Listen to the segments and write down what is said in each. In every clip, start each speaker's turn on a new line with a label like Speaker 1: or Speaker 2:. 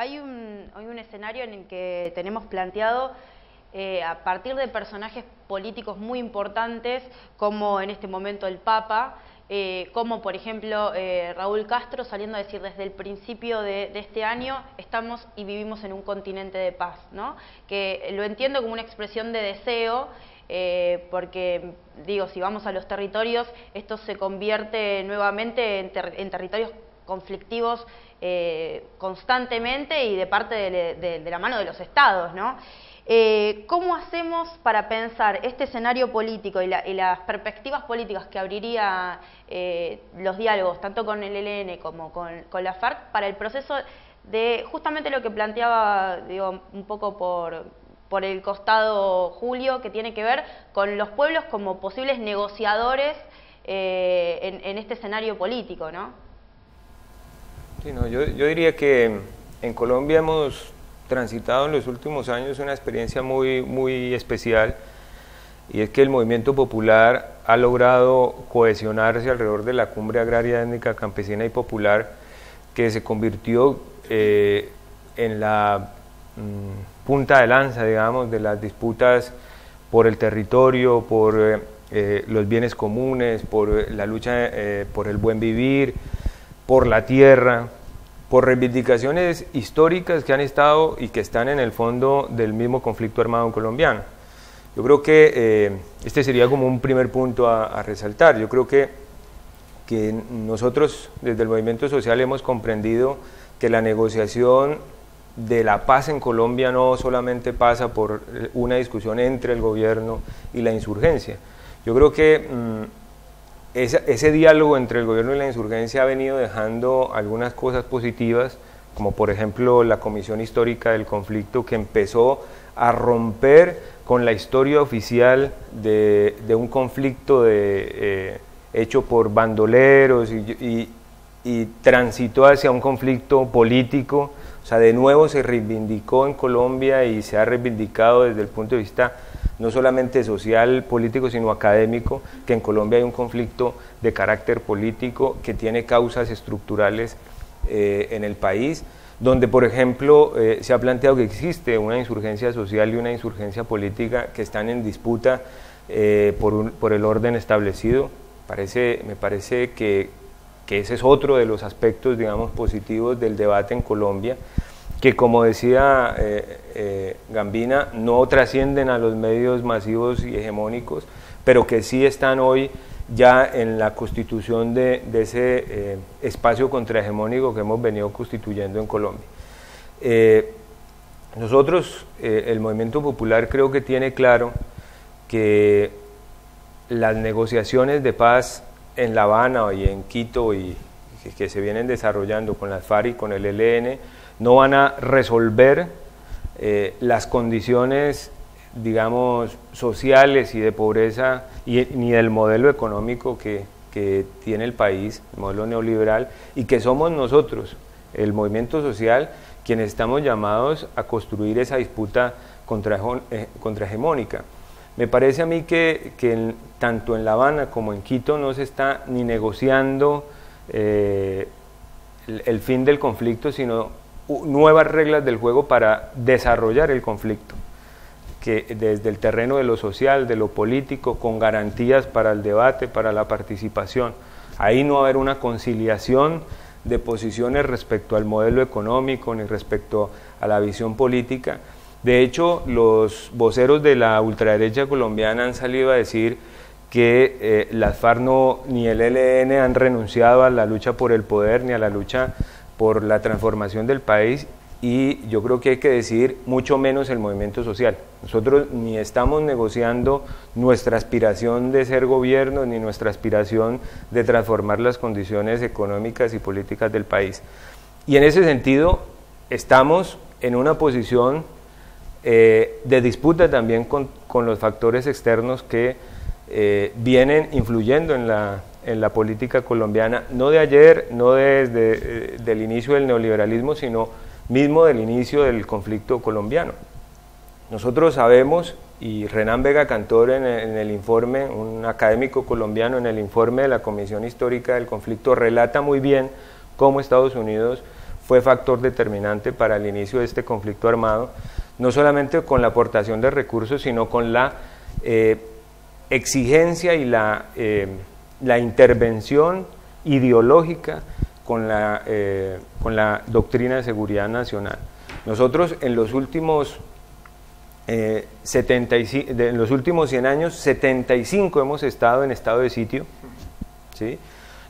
Speaker 1: Hay un, un escenario en el que tenemos planteado eh, a partir de personajes políticos muy importantes, como en este momento el Papa, eh, como por ejemplo eh, Raúl Castro saliendo a decir desde el principio de, este año estamos y vivimos en un continente de paz, ¿no? que lo entiendo como una expresión de deseo, porque digo, si vamos a los territorios, esto se convierte nuevamente en, territorios conflictivos constantemente y de parte de, la mano de los estados, ¿no? Eh, ¿Cómo hacemos para pensar este escenario político y, las perspectivas políticas que abriría eh, los diálogos, tanto con el ELN como con, la FARC, para el proceso de justamente lo que planteaba, digo, un poco por, por el costado Julio, que tiene que ver con los pueblos como posibles negociadores eh, en, este escenario político, ¿no?
Speaker 2: Sí, no, yo, yo diría que en Colombia hemos transitado en los últimos años una experiencia muy, muy especial y es que el movimiento popular ha logrado cohesionarse alrededor de la cumbre agraria étnica campesina y popular que se convirtió eh, en la mm, punta de lanza, digamos, de las disputas por el territorio, por eh, eh, los bienes comunes, por la lucha por el buen vivir, por la tierra, por reivindicaciones históricas que han estado y que están en el fondo del mismo conflicto armado colombiano. Yo creo que eh, este sería como un primer punto a, resaltar. Yo creo que, que nosotros desde el movimiento social hemos comprendido que la negociación de la paz en Colombia no solamente pasa por una discusión entre el gobierno y la insurgencia. Yo creo que mm, ese, diálogo entre el gobierno y la insurgencia ha venido dejando algunas cosas positivas, como por ejemplo la Comisión Histórica del Conflicto que empezó a romper con la historia oficial de, un conflicto eh, hecho por bandoleros y, y, transitó hacia un conflicto político. O sea, de nuevo se reivindicó en Colombia y se ha reivindicado desde el punto de vista no solamente social, político, sino académico, que en Colombia hay un conflicto de carácter político que tiene causas estructurales eh, en el país, donde, por ejemplo, eh, se ha planteado que existe una insurgencia social y una insurgencia política que están en disputa eh, por, por, el orden establecido. Parece, me parece que, que ese es otro de los aspectos, digamos, positivos del debate en Colombia que como decía eh, eh, Gambina, no trascienden a los medios masivos y hegemónicos, pero que sí están hoy ya en la constitución de, ese eh, espacio contrahegemónico que hemos venido constituyendo en Colombia. nosotros, el movimiento popular, creo que tiene claro que las negociaciones de paz en La Habana y en Quito y que, se vienen desarrollando con las FARC y con el ELN, no van a resolver eh, las condiciones, digamos, sociales y de pobreza, ni del modelo económico que, tiene el país, el modelo neoliberal, y que somos nosotros, el movimiento social, quienes estamos llamados a construir esa disputa eh, contrahegemónica. Me parece a mí que, tanto en La Habana como en Quito no se está ni negociando eh, el, fin del conflicto, sino nuevas reglas del juego para desarrollar el conflicto, que desde el terreno de lo social, de lo político, con garantías para el debate, para la participación. Ahí no va a haber una conciliación de posiciones respecto al modelo económico ni respecto a la visión política. De hecho, los voceros de la ultraderecha colombiana han salido a decir que eh, las FARC ni el ELN han renunciado a la lucha por el poder ni a la lucha por la transformación del país y yo creo que hay que decir mucho menos el movimiento social. Nosotros ni estamos negociando nuestra aspiración de ser gobierno ni nuestra aspiración de transformar las condiciones económicas y políticas del país. Y en ese sentido estamos en una posición eh, de disputa también con, con, los factores externos que eh, vienen influyendo en la, en la política colombiana, no de ayer, no desde el eh, inicio del neoliberalismo, sino mismo del inicio del conflicto colombiano. Nosotros sabemos, y Renan Vega Cantor en el, informe, un académico colombiano en el informe de la Comisión Histórica del Conflicto, relata muy bien cómo Estados Unidos fue factor determinante para el inicio de este conflicto armado, no solamente con la aportación de recursos, sino con la eh, exigencia y la, eh, la, intervención ideológica con la, eh, con la doctrina de seguridad nacional. Nosotros en los últimos 75, en los últimos 100 años, 75 hemos estado en estado de sitio. ¿sí?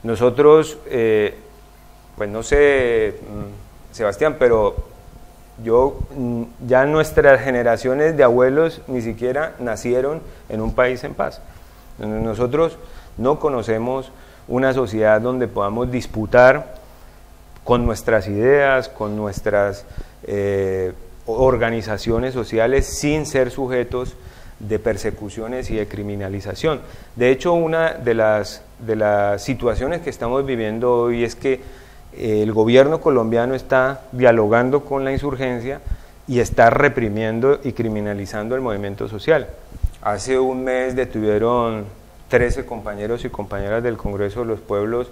Speaker 2: Nosotros, pues no sé, mm, Sebastián, pero yo, mm, ya nuestras generaciones de abuelos ni siquiera nacieron en un país en paz. Nosotros no conocemos una sociedad donde podamos disputar con nuestras ideas, con nuestras eh, organizaciones sociales sin ser sujetos de persecuciones y de criminalización. De hecho, una de las, de las situaciones que estamos viviendo hoy es que el gobierno colombiano está dialogando con la insurgencia y está reprimiendo y criminalizando el movimiento social. Hace un mes detuvieron 13 compañeros y compañeras del Congreso de los Pueblos.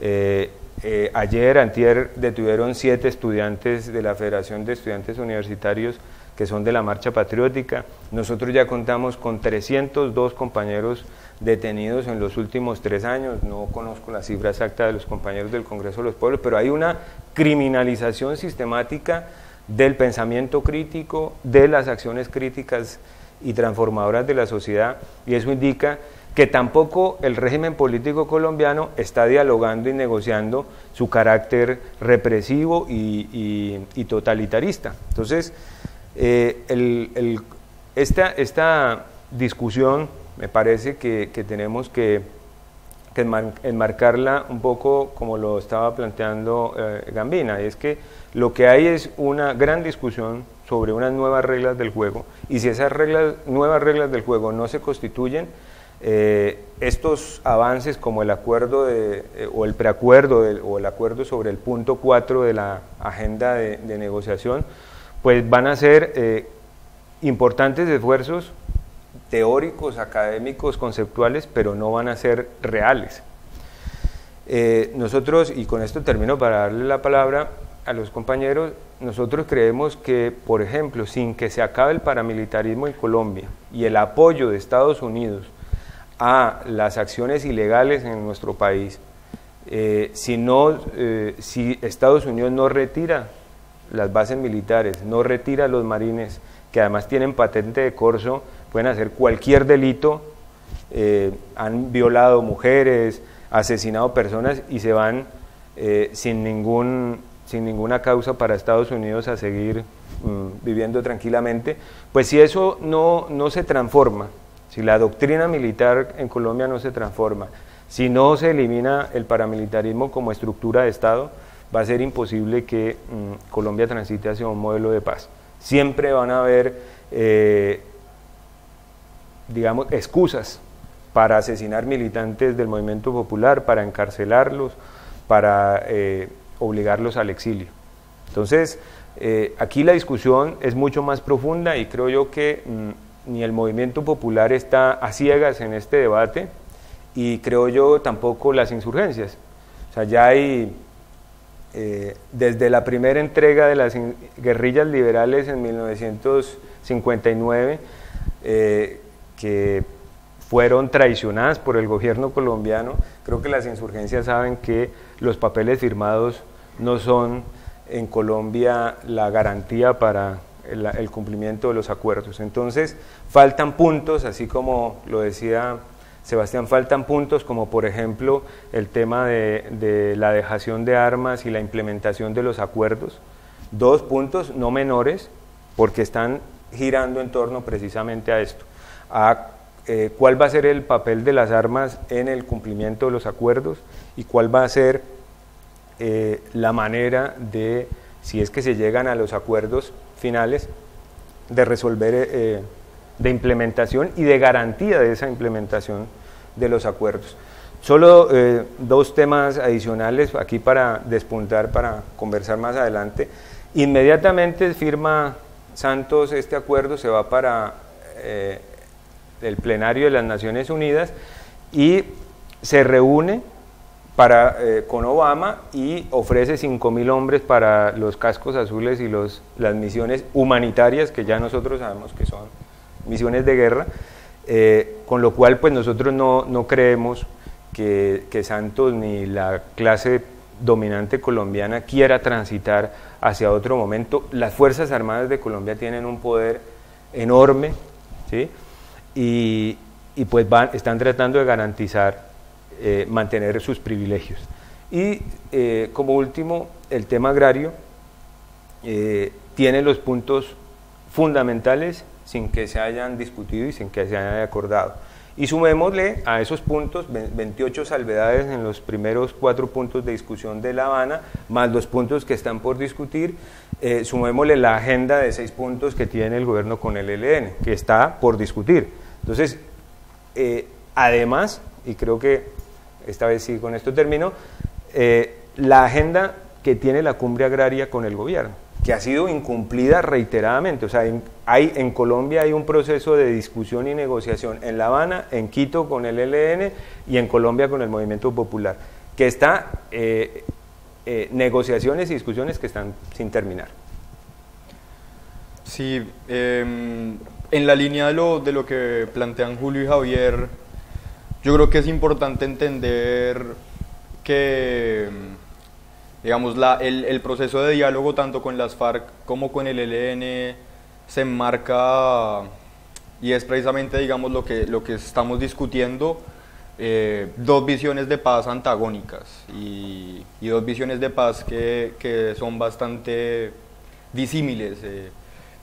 Speaker 2: Eh, eh, ayer, antier, detuvieron 7 estudiantes de la Federación de Estudiantes Universitarios que son de la Marcha Patriótica. Nosotros ya contamos con 302 compañeros detenidos en los últimos tres años, no conozco la cifra exacta de los compañeros del Congreso de los Pueblos, pero hay una criminalización sistemática del pensamiento crítico, de las acciones críticas y transformadoras de la sociedad, y eso indica que tampoco el régimen político colombiano está dialogando y negociando su carácter represivo y, totalitarista. Entonces, eh, esta, esta discusión me parece que, tenemos que, enmarcarla un poco como lo estaba planteando eh, Gambina, y es que lo que hay es una gran discusión sobre unas nuevas reglas del juego, y si esas reglas, nuevas reglas del juego no se constituyen, eh, estos avances como el acuerdo de, eh, o el preacuerdo o el acuerdo sobre el punto 4 de la agenda de, negociación, pues van a ser importantes esfuerzos teóricos, académicos, conceptuales, pero no van a ser reales. Eh, nosotros, y con esto termino para darle la palabra a los compañeros, nosotros creemos que, por ejemplo, sin que se acabe el paramilitarismo en Colombia y el apoyo de Estados Unidos a las acciones ilegales en nuestro país, eh, si, no, eh, si Estados Unidos no retira las bases militares, no retira los marines, que además tienen patente de corso, pueden hacer cualquier delito, eh, han violado mujeres, asesinado personas y se van sin, ningún, sin ninguna causa para Estados Unidos a seguir mm, viviendo tranquilamente, pues si eso no, no se transforma, si la doctrina militar en Colombia no se transforma, si no se elimina el paramilitarismo como estructura de Estado, va a ser imposible que mm, Colombia transite hacia un modelo de paz. Siempre van a haber eh, digamos, excusas para asesinar militantes del movimiento popular, para encarcelarlos, para eh, obligarlos al exilio. Entonces, eh, aquí la discusión es mucho más profunda y creo yo que mm, ni el movimiento popular está a ciegas en este debate y creo yo tampoco las insurgencias. O sea, ya hay, eh, desde la primera entrega de las guerrillas liberales en 1959, que fueron traicionadas por el gobierno colombiano. Creo que las insurgencias saben que los papeles firmados no son en Colombia la garantía para el, cumplimiento de los acuerdos. Entonces, faltan puntos, así como lo decía Sebastián, faltan puntos como por ejemplo el tema de, la dejación de armas y la implementación de los acuerdos. Dos puntos no menores, porque están girando en torno precisamente a esto a eh, cuál va a ser el papel de las armas en el cumplimiento de los acuerdos y cuál va a ser eh, la manera de, si es que se llegan a los acuerdos finales, de resolver, eh, de implementación y de garantía de esa implementación de los acuerdos. Solo dos temas adicionales aquí para despuntar, para conversar más adelante. Inmediatamente firma Santos este acuerdo, se va para del plenario de las Naciones Unidas y se reúne eh, con Obama y ofrece 5.000 hombres para los cascos azules y los, las misiones humanitarias, que ya nosotros sabemos que son misiones de guerra, eh, con lo cual pues nosotros no, no creemos que, que, Santos ni la clase dominante colombiana quiera transitar hacia otro momento. Las Fuerzas Armadas de Colombia tienen un poder enorme, ¿sí? y, y pues van, están tratando de garantizar eh, mantener sus privilegios. Y eh, como último, el tema agrario eh, tiene los puntos fundamentales sin que se hayan discutido y sin que se hayan acordado. Y sumémosle a esos puntos 28 salvedades en los primeros cuatro puntos de discusión de La Habana, más los puntos que están por discutir, sumémosle la agenda de seis puntos que tiene el gobierno con el ELN, que está por discutir. Entonces, además, y creo que esta vez sí con esto termino, eh, la agenda que tiene la cumbre agraria con el gobierno, que ha sido incumplida reiteradamente. O sea, en, hay, en Colombia hay un proceso de discusión y negociación en La Habana, en Quito con el ELN y en Colombia con el Movimiento Popular, que está eh, eh, negociaciones y discusiones que están sin terminar.
Speaker 3: Sí, em, en la línea de lo, de lo que plantean Julio y Javier, yo creo que es importante entender que, digamos, el, proceso de diálogo tanto con las FARC como con el ELN se enmarca y es precisamente, digamos, lo que, lo que estamos discutiendo, eh, dos visiones de paz antagónicas y, y, dos visiones de paz que, que son bastante disímiles. Eh,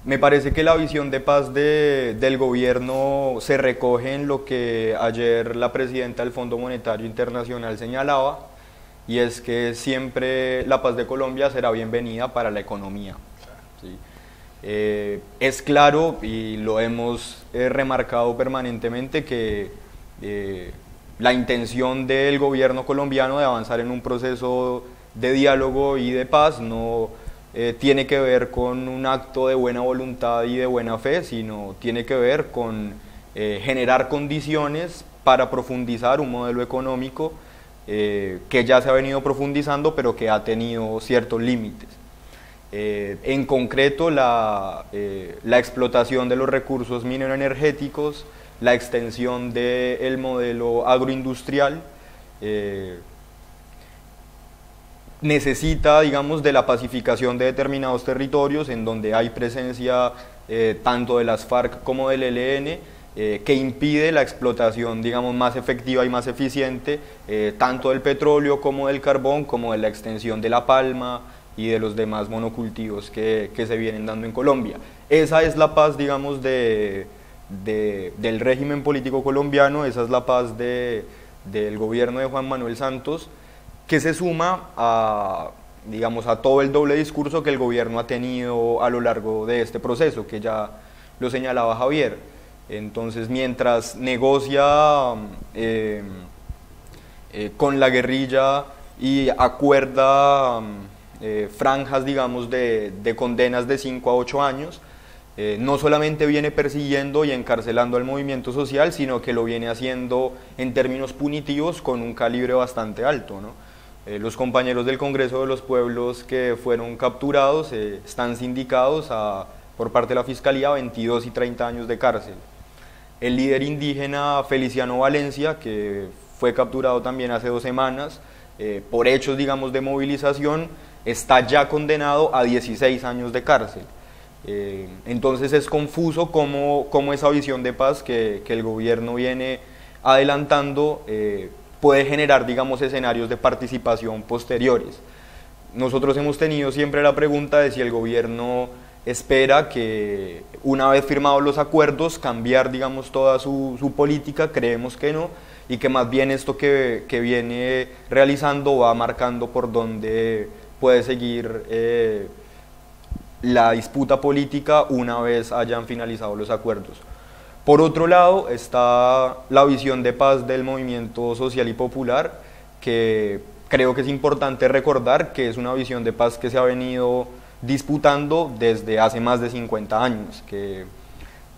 Speaker 3: me parece que la visión de paz de, del gobierno se recoge en lo que ayer la presidenta del Fondo Monetario Internacional señalaba, y es que siempre la paz de Colombia será bienvenida para la economía. ¿sí? Eh, es claro, y lo hemos eh, remarcado permanentemente, que eh, la intención del gobierno colombiano de avanzar en un proceso de diálogo y de paz no eh, tiene que ver con un acto de buena voluntad y de buena fe, sino tiene que ver con eh, generar condiciones para profundizar un modelo económico eh, que ya se ha venido profundizando, pero que ha tenido ciertos límites. en concreto, la, la, explotación de los recursos mineroenergéticos, la extensión del modelo agroindustrial, necesita, digamos, de la pacificación de determinados territorios en donde hay presencia eh, tanto de las FARC como del ELN, eh, que impide la explotación, digamos, más efectiva y más eficiente, eh, tanto del petróleo como del carbón, como de la extensión de la palma y de los demás monocultivos que, que se vienen dando en Colombia. Esa es la paz, digamos, de, de, del régimen político colombiano, esa es la paz de, del gobierno de Juan Manuel Santos, que se suma a, digamos, a todo el doble discurso que el gobierno ha tenido a lo largo de este proceso, que ya lo señalaba Javier. Entonces, mientras negocia eh, eh, con la guerrilla y acuerda eh, franjas, digamos, de, de, condenas de 5 a 8 años, no solamente viene persiguiendo y encarcelando al movimiento social, sino que lo viene haciendo en términos punitivos con un calibre bastante alto. ¿no? Eh, los compañeros del Congreso de los Pueblos que fueron capturados eh, están sindicados a, por parte de la Fiscalía a 22 y 30 años de cárcel. El líder indígena Feliciano Valencia, que fue capturado también hace dos semanas eh, por hechos, digamos, de movilización, está ya condenado a 16 años de cárcel. entonces es confuso cómo, cómo, esa visión de paz que, que el gobierno viene adelantando puede generar, digamos, escenarios de participación posteriores. Nosotros hemos tenido siempre la pregunta de si el gobierno espera que una vez firmados los acuerdos cambiar, digamos, toda su, su política, creemos que no, y que más bien esto que, que viene realizando va marcando por dónde puede seguir eh, la disputa política una vez hayan finalizado los acuerdos. Por otro lado está la visión de paz del movimiento social y popular, que creo que es importante recordar que es una visión de paz que se ha venido disputando desde hace más de 50 años, que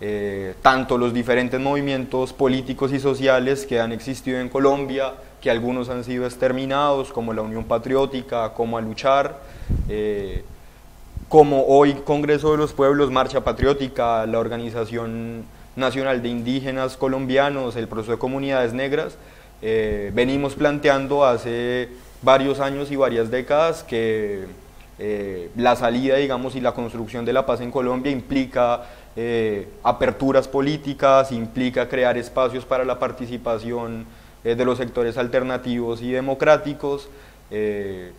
Speaker 3: eh, tanto los diferentes movimientos políticos y sociales que han existido en Colombia, que algunos han sido exterminados, como la Unión Patriótica, como a luchar, eh, como hoy Congreso de los Pueblos, Marcha Patriótica, la Organización Nacional de Indígenas Colombianos, el Proceso de Comunidades Negras, eh, venimos planteando hace varios años y varias décadas que eh, la salida, digamos, y la construcción de la paz en Colombia implica eh, aperturas políticas, implica crear espacios para la participación de los sectores alternativos y democráticos, e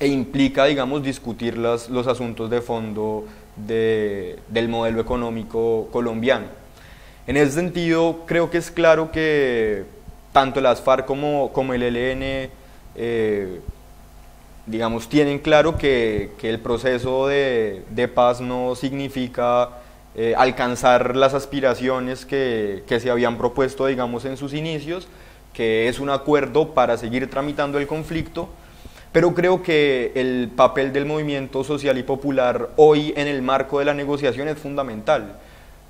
Speaker 3: implica, digamos, discutir los asuntos de fondo del modelo económico colombiano. En ese sentido, creo que es claro que tanto las FARC como, el ELN digamos, tienen claro que, el proceso de, paz no significa eh, alcanzar las aspiraciones que, se habían propuesto, digamos, en sus inicios, que es un acuerdo para seguir tramitando el conflicto, pero creo que el papel del movimiento social y popular hoy en el marco de la negociación es fundamental,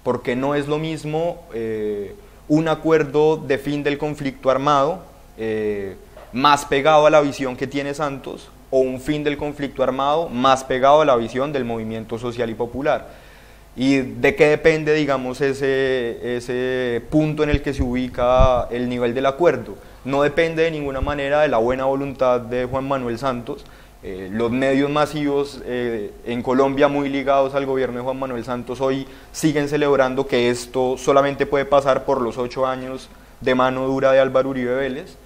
Speaker 3: porque no es lo mismo eh, un acuerdo de fin del conflicto armado, eh, más pegado a la visión que tiene Santos, o un fin del conflicto armado más pegado a la visión del movimiento social y popular. ¿Y de qué depende, digamos, ese, ese punto en el que se ubica el nivel del acuerdo? No depende de ninguna manera de la buena voluntad de Juan Manuel Santos. Eh, los medios masivos eh, en Colombia muy ligados al gobierno de Juan Manuel Santos hoy siguen celebrando que esto solamente puede pasar por los ocho años de mano dura de Álvaro Uribe Vélez.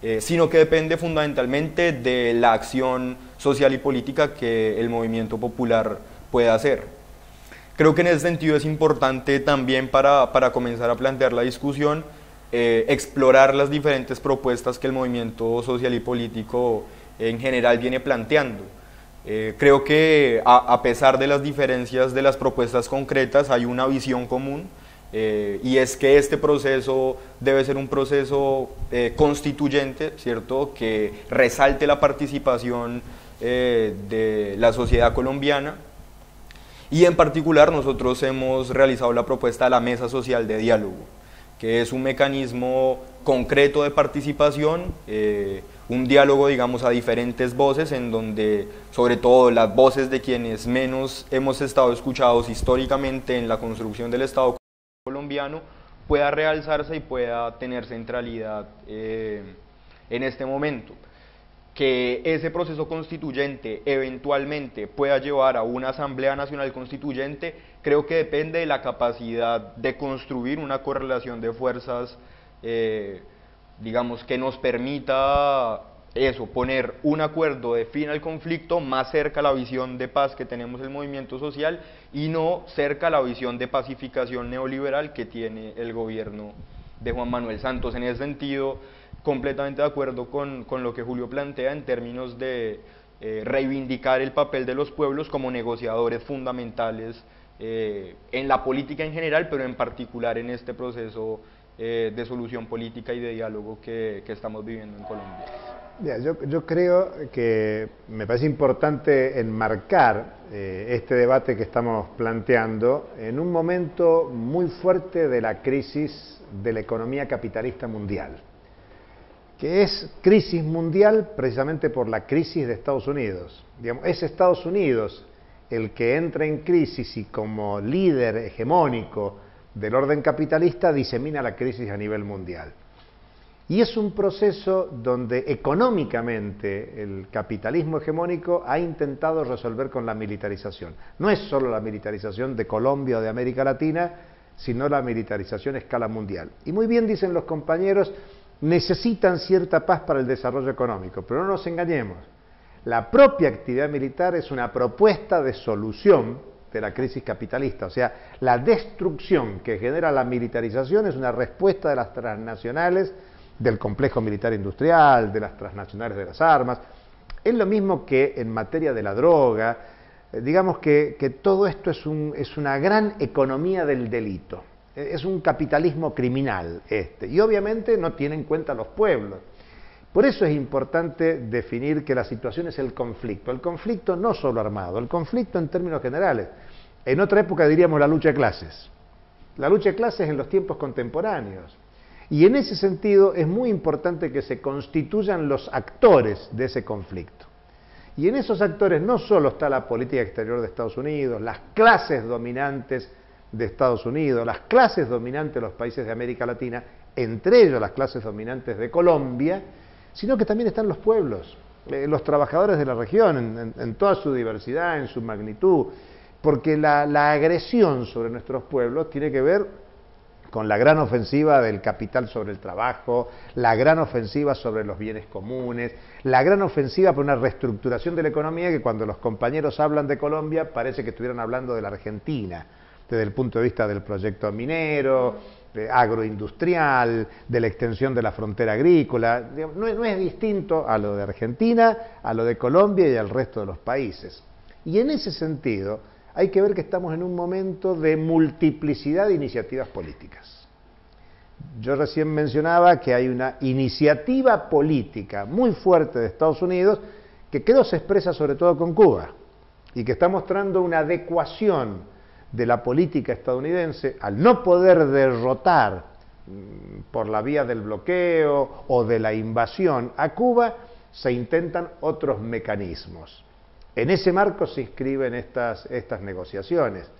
Speaker 3: Eh, sino que depende fundamentalmente de la acción social y política que el movimiento popular pueda hacer. Creo que en ese sentido es importante también para, comenzar a plantear la discusión, explorar las diferentes propuestas que el movimiento social y político en general viene planteando. Eh, creo que a pesar de las diferencias de las propuestas concretas hay una visión común eh, y es que este proceso debe ser un proceso eh, constituyente, ¿cierto? Que resalte la participación de la sociedad colombiana. Y en particular nosotros hemos realizado la propuesta de la Mesa Social de Diálogo, que es un mecanismo concreto de participación, un diálogo, digamos, a diferentes voces, en donde sobre todo las voces de quienes menos hemos estado escuchados históricamente en la construcción del Estado colombiano pueda realzarse y pueda tener centralidad eh, en este momento. Que ese proceso constituyente eventualmente pueda llevar a una Asamblea Nacional Constituyente, creo que depende de la capacidad de construir una correlación de fuerzas, eh, digamos, que nos permita eso, poner un acuerdo de fin al conflicto más cerca a la visión de paz que tenemos el movimiento social y no cerca a la visión de pacificación neoliberal que tiene el gobierno de Juan Manuel Santos. En ese sentido, completamente de acuerdo con, lo que Julio plantea en términos de eh, reivindicar el papel de los pueblos como negociadores fundamentales eh, en la política en general, pero en particular en este proceso eh, de solución política y de diálogo que estamos viviendo en Colombia
Speaker 4: yo, creo que me parece importante enmarcar eh, este debate que estamos planteando en un momento muy fuerte de la crisis de la economía capitalista mundial, que es crisis mundial precisamente por la crisis de Estados Unidos. Digamos, es Estados Unidos el que entra en crisis y como líder hegemónico del orden capitalista disemina la crisis a nivel mundial. Y es un proceso donde económicamente el capitalismo hegemónico ha intentado resolver con la militarización. No es solo la militarización de Colombia o de América Latina, sino la militarización a escala mundial. Y muy bien dicen los compañeros, necesitan cierta paz para el desarrollo económico, pero no nos engañemos. La propia actividad militar es una propuesta de solución de la crisis capitalista, o sea, la destrucción que genera la militarización es una respuesta de las transnacionales del complejo militar industrial, de las transnacionales de las armas. Es lo mismo que en materia de la droga. Eh, digamos que, todo esto es, es, una gran economía del delito. Eh, es un capitalismo criminal este. Y obviamente no tiene en cuenta a los pueblos. Por eso es importante definir que la situación es el conflicto. El conflicto no solo armado, el conflicto en términos generales. En otra época diríamos la lucha de clases. La lucha de clases en los tiempos contemporáneos Y en ese sentido es muy importante que se constituyan los actores de ese conflicto. Y en esos actores no solo está la política exterior de Estados Unidos, las clases dominantes de Estados Unidos, las clases dominantes de los países de América Latina, entre ellos las clases dominantes de Colombia, sino que también están los pueblos, eh, los trabajadores de la región, en, toda su diversidad, en su magnitud, porque la, la agresión sobre nuestros pueblos tiene que ver con la gran ofensiva del capital sobre el trabajo, la gran ofensiva sobre los bienes comunes, la gran ofensiva por una reestructuración de la economía que cuando los compañeros hablan de Colombia parece que estuvieran hablando de la Argentina, desde el punto de vista del proyecto minero, agroindustrial, de la extensión de la frontera agrícola. No, es distinto a lo de Argentina, a lo de Colombia y al resto de los países. Y en ese sentido, hay que ver que estamos en un momento de multiplicidad de iniciativas políticas. Yo recién mencionaba que hay una iniciativa política muy fuerte de Estados Unidos que quedó se expresa sobre todo con Cuba y que está mostrando una adecuación de la política estadounidense al no poder derrotar mm, por la vía del bloqueo o de la invasión a Cuba, se intentan otros mecanismos. En ese marco se inscriben estas, estas negociaciones.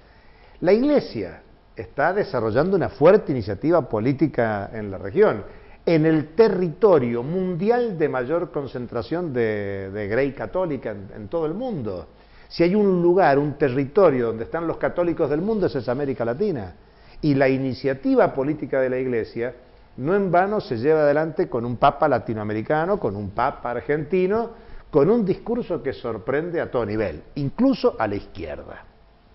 Speaker 4: La Iglesia está desarrollando una fuerte iniciativa política en la región, en el territorio mundial de mayor concentración de, de Grey católica en, todo el mundo. Si hay un lugar, un territorio donde están los católicos del mundo, esa es América Latina. Y la iniciativa política de la Iglesia no en vano se lleva adelante con un papa latinoamericano, con un papa argentino, con un discurso que sorprende a todo nivel, incluso a la izquierda,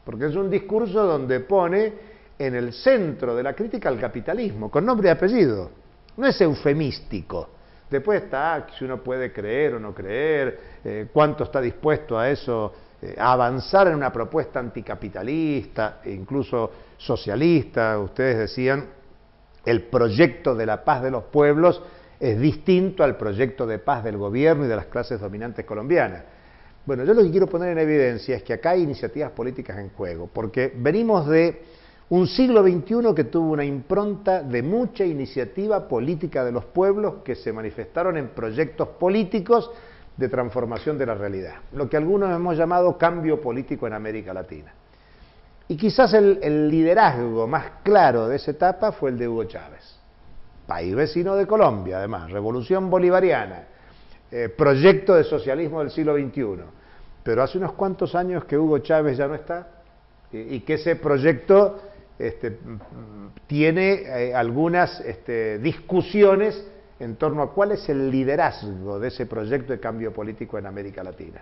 Speaker 4: porque es un discurso donde pone en el centro de la crítica al capitalismo, con nombre y apellido, no es eufemístico. Después está si uno puede creer o no creer, eh, cuánto está dispuesto a eso, a avanzar en una propuesta anticapitalista e incluso socialista. Ustedes decían, el proyecto de la paz de los pueblos es distinto al proyecto de paz del gobierno y de las clases dominantes colombianas. Bueno, yo lo que quiero poner en evidencia es que acá hay iniciativas políticas en juego, porque venimos de un siglo XXI que tuvo una impronta de mucha iniciativa política de los pueblos que se manifestaron en proyectos políticos de transformación de la realidad, lo que algunos hemos llamado cambio político en América Latina. Y quizás el, liderazgo más claro de esa etapa fue el de Hugo Chávez país vecino de Colombia, además, revolución bolivariana, eh, proyecto de socialismo del siglo XXI. Pero hace unos cuantos años que Hugo Chávez ya no está y, que ese proyecto este, tiene eh, algunas este, discusiones en torno a cuál es el liderazgo de ese proyecto de cambio político en América Latina.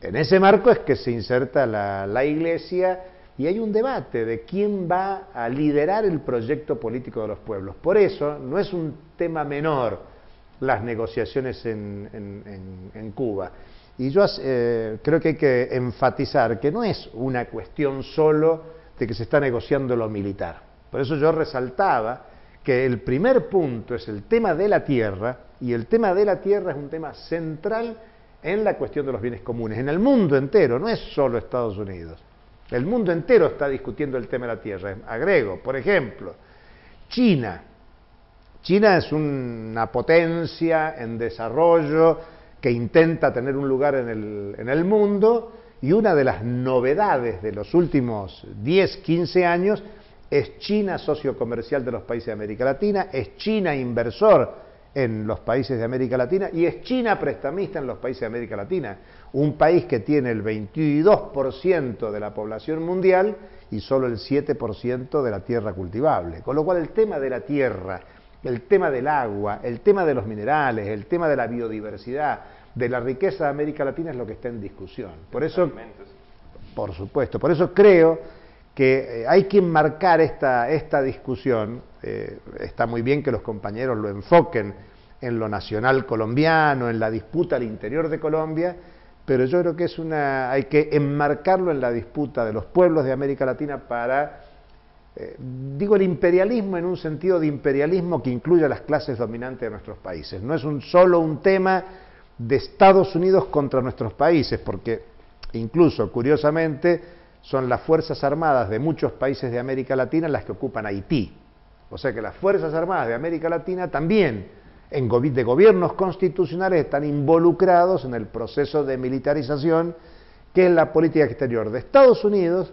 Speaker 4: En ese marco es que se inserta la, Iglesia y hay un debate de quién va a liderar el proyecto político de los pueblos. Por eso no es un tema menor las negociaciones en, Cuba. Y yo eh, creo que hay que enfatizar que no es una cuestión solo de que se está negociando lo militar. Por eso yo resaltaba que el primer punto es el tema de la tierra, y el tema de la tierra es un tema central en la cuestión de los bienes comunes, en el mundo entero, no es solo Estados Unidos. El mundo entero está discutiendo el tema de la tierra. Agrego, por ejemplo, China. China es una potencia en desarrollo que intenta tener un lugar en el, en el mundo y una de las novedades de los últimos 10, 15 años es China socio comercial de los países de América Latina, es China inversor en los países de América Latina y es China prestamista en los países de América Latina, un país que tiene el 22% de la población mundial y solo el 7% de la tierra cultivable. Con lo cual el tema de la tierra, el tema del agua, el tema de los minerales, el tema de la biodiversidad, de la riqueza de América Latina es lo que está en discusión. Por eso, por supuesto, por eso creo que eh, hay que enmarcar esta, esta discusión, eh, está muy bien que los compañeros lo enfoquen en lo nacional colombiano, en la disputa al interior de Colombia, pero yo creo que es una, hay que enmarcarlo en la disputa de los pueblos de América Latina para, eh, digo el imperialismo en un sentido de imperialismo que incluye a las clases dominantes de nuestros países. No es un, solo un tema de Estados Unidos contra nuestros países, porque incluso, curiosamente, son las Fuerzas Armadas de muchos países de América Latina las que ocupan Haití. O sea que las Fuerzas Armadas de América Latina también en de gobiernos constitucionales están involucrados en el proceso de militarización que es la política exterior de Estados Unidos,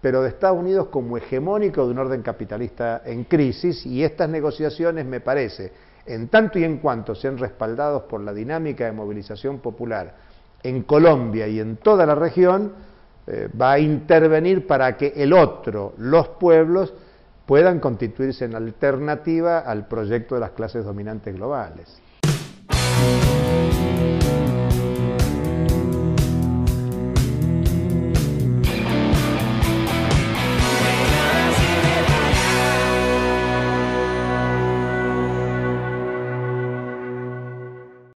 Speaker 4: pero de Estados Unidos como hegemónico de un orden capitalista en crisis y estas negociaciones me parece, en tanto y en cuanto sean respaldados por la dinámica de movilización popular en Colombia y en toda la región, eh, va a intervenir para que el otro, los pueblos, puedan constituirse en alternativa al proyecto de las clases dominantes globales.